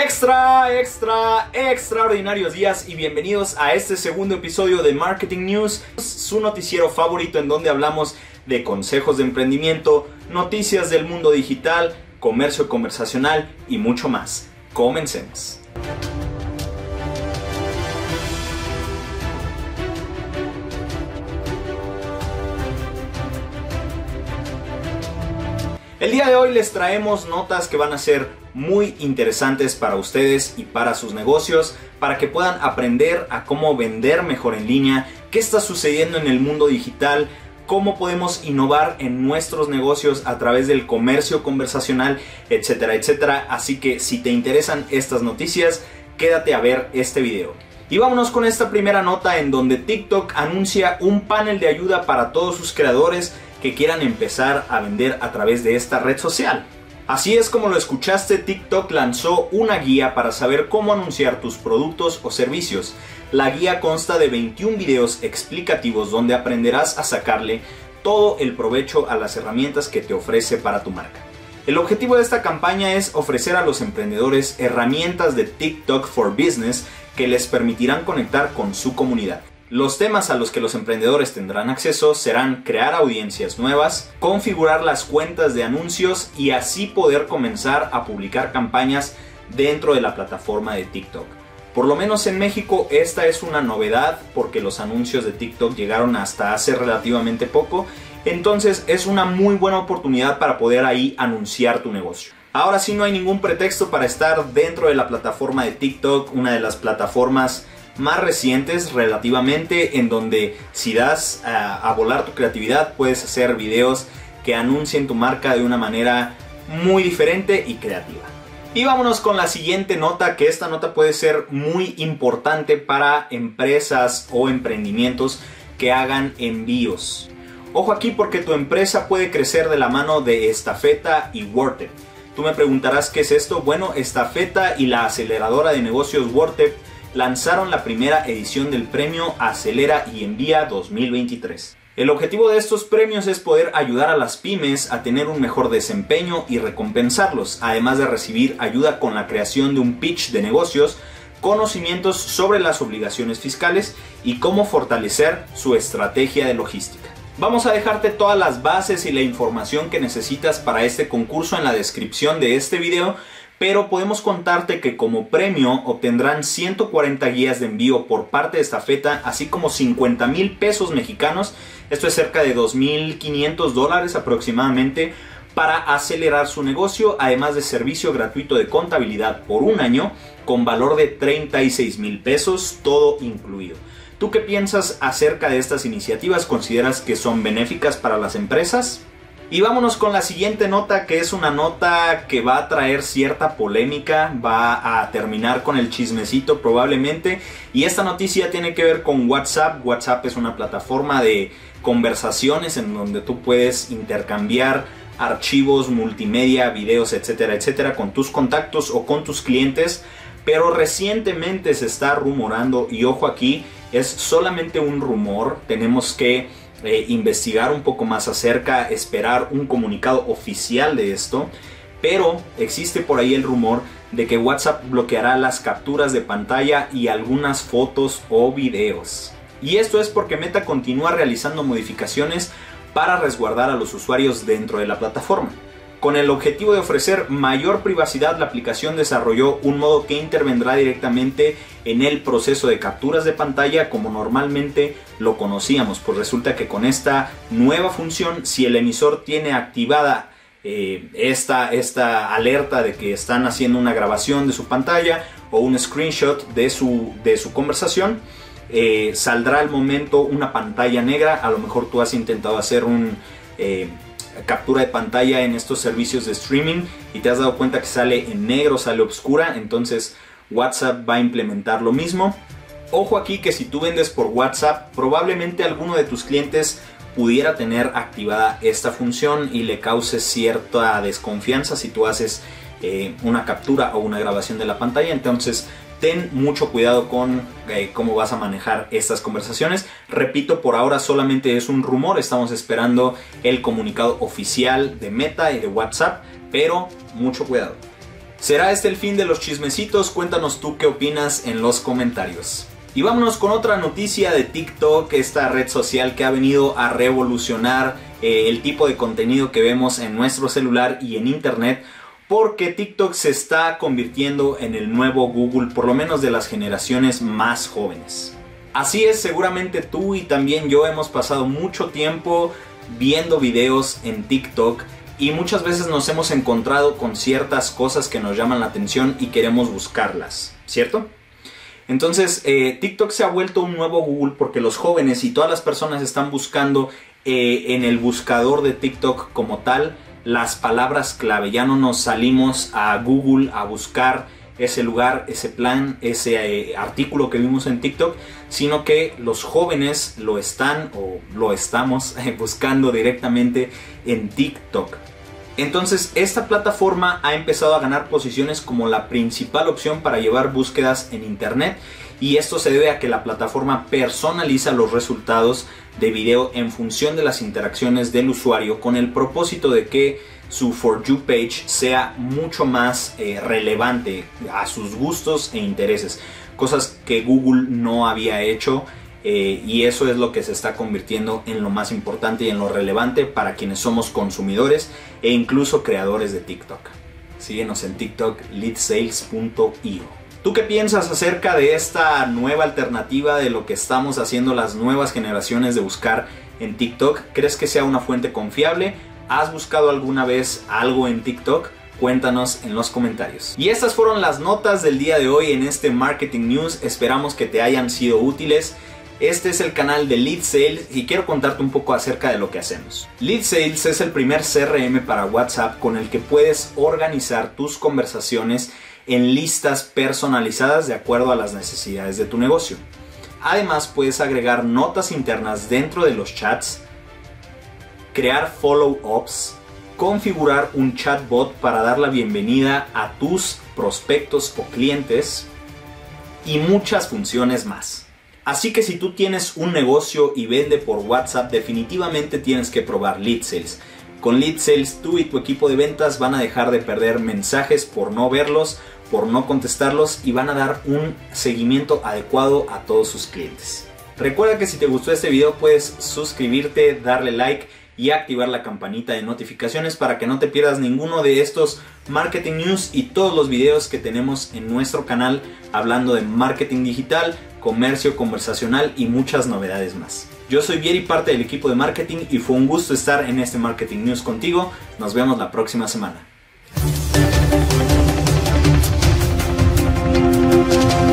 Extra, extra, extraordinarios días y bienvenidos a este segundo episodio de Marketing News, su noticiero favorito en donde hablamos de consejos de emprendimiento, noticias del mundo digital, comercio conversacional y mucho más. Comencemos. El día de hoy les traemos notas que van a ser muy interesantes para ustedes y para sus negocios, para que puedan aprender a cómo vender mejor en línea, qué está sucediendo en el mundo digital, cómo podemos innovar en nuestros negocios a través del comercio conversacional, etcétera, etcétera. Así que si te interesan estas noticias, quédate a ver este video. Y vámonos con esta primera nota en donde TikTok anuncia un panel de ayuda para todos sus creadores que quieran empezar a vender a través de esta red social. Así es como lo escuchaste, TikTok lanzó una guía para saber cómo anunciar tus productos o servicios. La guía consta de 21 videos explicativos donde aprenderás a sacarle todo el provecho a las herramientas que te ofrece para tu marca. El objetivo de esta campaña es ofrecer a los emprendedores herramientas de TikTok for Business que les permitirán conectar con su comunidad. Los temas a los que los emprendedores tendrán acceso serán crear audiencias nuevas, configurar las cuentas de anuncios y así poder comenzar a publicar campañas dentro de la plataforma de TikTok. Por lo menos en México esta es una novedad porque los anuncios de TikTok llegaron hasta hace relativamente poco, entonces es una muy buena oportunidad para poder ahí anunciar tu negocio. Ahora sí no hay ningún pretexto para estar dentro de la plataforma de TikTok, una de las plataformas más recientes relativamente en donde si das a, volar tu creatividad puedes hacer videos que anuncien tu marca de una manera muy diferente y creativa. Y vámonos con la siguiente nota, que esta nota puede ser muy importante para empresas o emprendimientos que hagan envíos. Ojo aquí porque tu empresa puede crecer de la mano de Estafeta y Wortep. Tú me preguntarás qué es esto. Bueno, Estafeta y la aceleradora de negocios Wortep lanzaron la primera edición del premio Acelera y Envía 2023. El objetivo de estos premios es poder ayudar a las pymes a tener un mejor desempeño y recompensarlos, además de recibir ayuda con la creación de un pitch de negocios, conocimientos sobre las obligaciones fiscales y cómo fortalecer su estrategia de logística. Vamos a dejarte todas las bases y la información que necesitas para este concurso en la descripción de este video pero podemos contarte que como premio obtendrán 140 guías de envío por parte de esta feta, así como 50 mil pesos mexicanos, esto es cerca de 2.500 dólares aproximadamente, para acelerar su negocio, además de servicio gratuito de contabilidad por un año, con valor de 36 mil pesos, todo incluido. ¿Tú qué piensas acerca de estas iniciativas? ¿Consideras que son benéficas para las empresas? Y vámonos con la siguiente nota, que es una nota que va a traer cierta polémica, va a terminar con el chismecito probablemente. Y esta noticia tiene que ver con WhatsApp. WhatsApp es una plataforma de conversaciones en donde tú puedes intercambiar archivos, multimedia, videos, etcétera, etcétera, con tus contactos o con tus clientes. Pero recientemente se está rumorando, y ojo aquí, es solamente un rumor, tenemos que eh, investigar un poco más acerca, esperar un comunicado oficial de esto, pero existe por ahí el rumor de que WhatsApp bloqueará las capturas de pantalla y algunas fotos o videos. Y esto es porque Meta continúa realizando modificaciones para resguardar a los usuarios dentro de la plataforma. Con el objetivo de ofrecer mayor privacidad, la aplicación desarrolló un modo que intervendrá directamente en el proceso de capturas de pantalla como normalmente lo conocíamos. Pues resulta que con esta nueva función, si el emisor tiene activada eh, esta, esta alerta de que están haciendo una grabación de su pantalla o un screenshot de su, de su conversación, eh, saldrá al momento una pantalla negra. A lo mejor tú has intentado hacer un... Eh, captura de pantalla en estos servicios de streaming y te has dado cuenta que sale en negro, sale oscura, entonces WhatsApp va a implementar lo mismo. Ojo aquí que si tú vendes por WhatsApp, probablemente alguno de tus clientes pudiera tener activada esta función y le cause cierta desconfianza si tú haces eh, una captura o una grabación de la pantalla. Entonces ten mucho cuidado con eh, cómo vas a manejar estas conversaciones. Repito, por ahora solamente es un rumor, estamos esperando el comunicado oficial de Meta y de WhatsApp, pero mucho cuidado. ¿Será este el fin de los chismecitos? Cuéntanos tú qué opinas en los comentarios. Y vámonos con otra noticia de TikTok, esta red social que ha venido a revolucionar eh, el tipo de contenido que vemos en nuestro celular y en internet porque TikTok se está convirtiendo en el nuevo Google, por lo menos de las generaciones más jóvenes. Así es, seguramente tú y también yo hemos pasado mucho tiempo viendo videos en TikTok y muchas veces nos hemos encontrado con ciertas cosas que nos llaman la atención y queremos buscarlas, ¿cierto? Entonces, eh, TikTok se ha vuelto un nuevo Google porque los jóvenes y todas las personas están buscando eh, en el buscador de TikTok como tal las palabras clave. Ya no nos salimos a Google a buscar ese lugar, ese plan, ese eh, artículo que vimos en TikTok, sino que los jóvenes lo están o lo estamos buscando directamente en TikTok. Entonces, esta plataforma ha empezado a ganar posiciones como la principal opción para llevar búsquedas en Internet y esto se debe a que la plataforma personaliza los resultados de video en función de las interacciones del usuario con el propósito de que su For You page sea mucho más eh, relevante a sus gustos e intereses, cosas que Google no había hecho eh, y eso es lo que se está convirtiendo en lo más importante y en lo relevante para quienes somos consumidores e incluso creadores de TikTok. Síguenos en TikTok leadsales.io. ¿Tú qué piensas acerca de esta nueva alternativa de lo que estamos haciendo las nuevas generaciones de buscar en TikTok? ¿Crees que sea una fuente confiable? ¿Has buscado alguna vez algo en TikTok? Cuéntanos en los comentarios. Y estas fueron las notas del día de hoy en este Marketing News. Esperamos que te hayan sido útiles. Este es el canal de Lead Sales y quiero contarte un poco acerca de lo que hacemos. Lead Sales es el primer CRM para WhatsApp con el que puedes organizar tus conversaciones en listas personalizadas de acuerdo a las necesidades de tu negocio. Además puedes agregar notas internas dentro de los chats, crear follow-ups, configurar un chatbot para dar la bienvenida a tus prospectos o clientes y muchas funciones más. Así que si tú tienes un negocio y vende por WhatsApp, definitivamente tienes que probar Lead Sales. Con Lead Sales tú y tu equipo de ventas van a dejar de perder mensajes por no verlos por no contestarlos y van a dar un seguimiento adecuado a todos sus clientes. Recuerda que si te gustó este video puedes suscribirte, darle like y activar la campanita de notificaciones para que no te pierdas ninguno de estos marketing news y todos los videos que tenemos en nuestro canal hablando de marketing digital, comercio conversacional y muchas novedades más. Yo soy Vieri, parte del equipo de marketing y fue un gusto estar en este marketing news contigo. Nos vemos la próxima semana. Thank you.